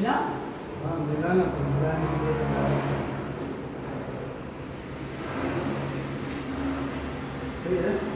لا سيئة؟